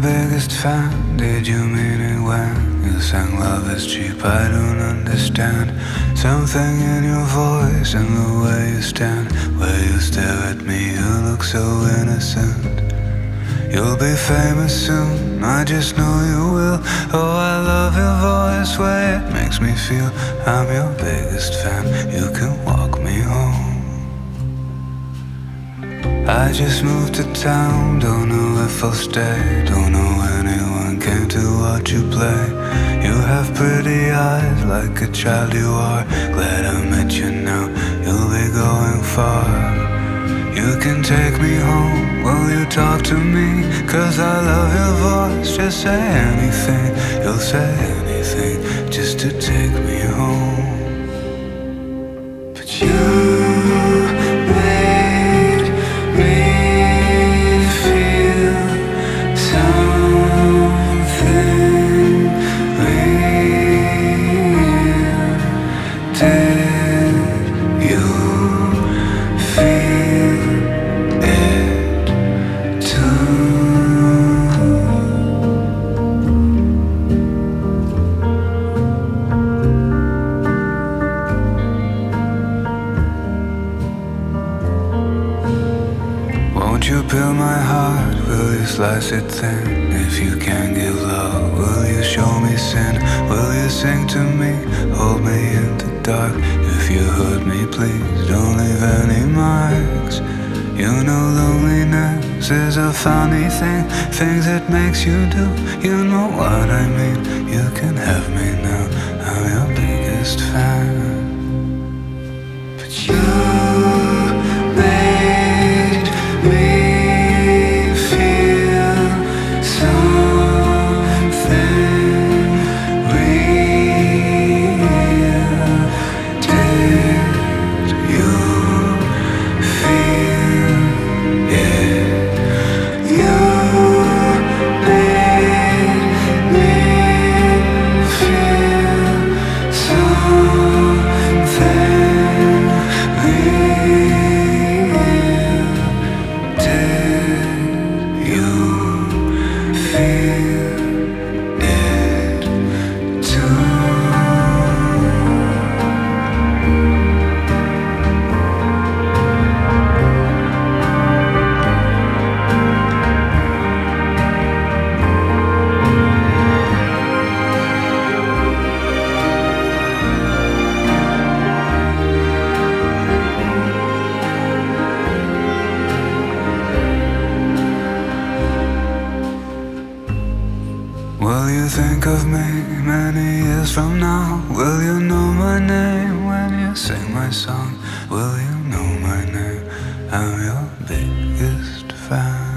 Biggest fan. Did you mean it when you sang love is cheap? I don't understand. Something in your voice and the way you stand, where you stare at me, you look so innocent. You'll be famous soon, I just know you will. Oh, I love your voice, way it makes me feel. I'm your biggest fan, you can walk me home. I just moved to town, don't know if I'll stay. Don't know anyone came to watch you play. You have pretty eyes like a child you are. Glad I met you now, you'll be going far. You can take me home, will you talk to me? Cause I love your voice, just say anything. You'll say anything just to take peel my heart? Will you slice it thin? If you can't give love, will you show me sin? Will you sing to me? Hold me in the dark. If you hurt me, please don't leave any marks. You know loneliness is a funny thing. Things it makes you do. You know what I mean. You can have me now. I'm your biggest fan. Will you think of me many years from now? Will you know my name when you sing my song? Will you know my name? I'm your biggest fan.